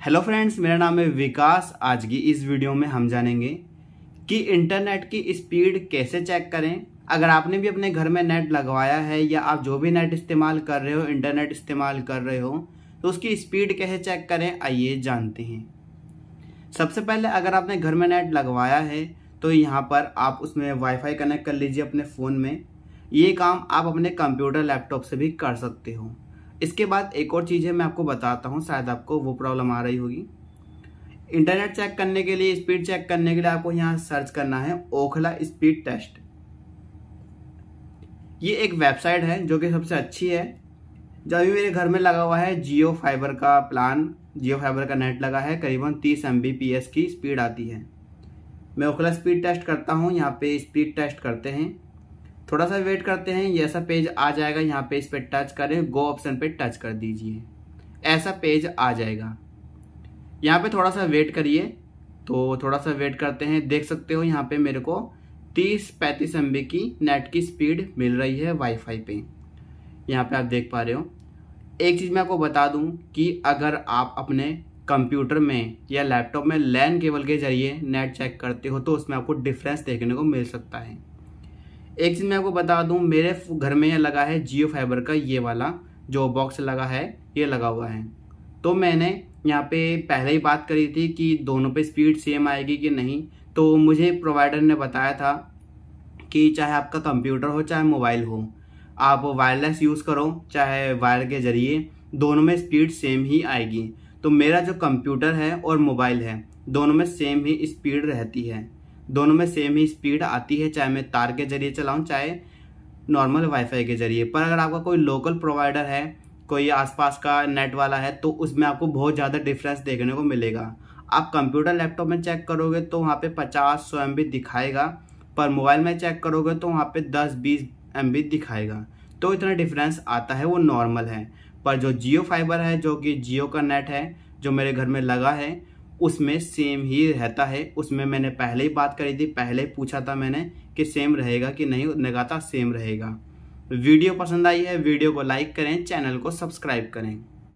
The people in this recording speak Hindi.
हेलो फ्रेंड्स मेरा नाम है विकास। आज की इस वीडियो में हम जानेंगे कि इंटरनेट की स्पीड कैसे चेक करें। अगर आपने भी अपने घर में नेट लगवाया है या आप जो भी नेट इस्तेमाल कर रहे हो इंटरनेट इस्तेमाल कर रहे हो तो उसकी स्पीड कैसे चेक करें, आइए जानते हैं। सबसे पहले अगर आपने घर में नेट लगवाया है तो यहाँ पर आप उसमें वाईफाई कनेक्ट कर लीजिए अपने फ़ोन में। ये काम आप अपने कंप्यूटर लैपटॉप से भी कर सकते हो। इसके बाद एक और चीज़ है, मैं आपको बताता हूँ, शायद आपको वो प्रॉब्लम आ रही होगी। इंटरनेट चेक करने के लिए स्पीड चेक करने के लिए आपको यहाँ सर्च करना है, ओखला स्पीड टेस्ट ये एक वेबसाइट है, जो कि सबसे अच्छी है। जो अभी मेरे घर में लगा हुआ है जियो फाइबर का प्लान जियो फाइबर का नेट लगा है, करीबन तीस एम की स्पीड आती है। मैं ओखला स्पीड टेस्ट करता हूँ, यहाँ पे स्पीड टेस्ट करते हैं। थोड़ा सा वेट करते हैं, ये ऐसा पेज आ जाएगा, यहाँ पे इस पर टच करें गो ऑप्शन पे टच कर दीजिए। ऐसा पेज आ जाएगा। यहाँ पे थोड़ा सा वेट करिए तो थोड़ा सा वेट करते हैं, देख सकते हो यहाँ पे मेरे को 30 पैंतीस एम की नेट की स्पीड मिल रही है वाईफाई पे। यहाँ पे आप देख पा रहे हो। एक चीज़ मैं आपको बता दूँ कि अगर आप अपने कंप्यूटर में या लैपटॉप में लैन केबल के ज़रिए नेट चेक करते हो तो उसमें आपको डिफरेंस देखने को मिल सकता है। एक चीज़ मैं आपको बता दूँ, मेरे घर में ये लगा है जियो फाइबर का ये वाला, जो बॉक्स लगा है, ये लगा हुआ है। तो मैंने यहाँ पे पहले ही बात करी थी कि दोनों पे स्पीड सेम आएगी कि नहीं तो मुझे प्रोवाइडर ने बताया था कि चाहे आपका कंप्यूटर हो, चाहे मोबाइल हो, आप वायरलेस यूज़ करो, चाहे वायर के ज़रिए, दोनों में स्पीड सेम ही आएगी। तो मेरा जो कंप्यूटर है और मोबाइल है, दोनों में सेम ही स्पीड रहती है। दोनों में सेम ही स्पीड आती है, चाहे मैं तार के ज़रिए चलाऊं, चाहे नॉर्मल वाईफाई के ज़रिए। पर अगर आपका कोई लोकल प्रोवाइडर है, कोई आसपास का नेट वाला है तो उसमें आपको बहुत ज़्यादा डिफरेंस देखने को मिलेगा। आप कंप्यूटर लैपटॉप में चेक करोगे तो वहाँ पे 50 सौ एम दिखाएगा। पर मोबाइल में चेक करोगे तो वहाँ पे 10 20 एम दिखाएगा। तो इतना डिफरेंस आता है, वो नॉर्मल है। पर जो जियो फाइबर है, जो कि जियो का नेट है, जो मेरे घर में लगा है उसमें सेम ही रहता है। उसमें मैंने पहले ही बात करी थी, पहले पूछा था मैंने कि सेम रहेगा कि नहीं, लगातार सेम रहेगा। वीडियो पसंद आई है, वीडियो को लाइक करें, चैनल को सब्सक्राइब करें।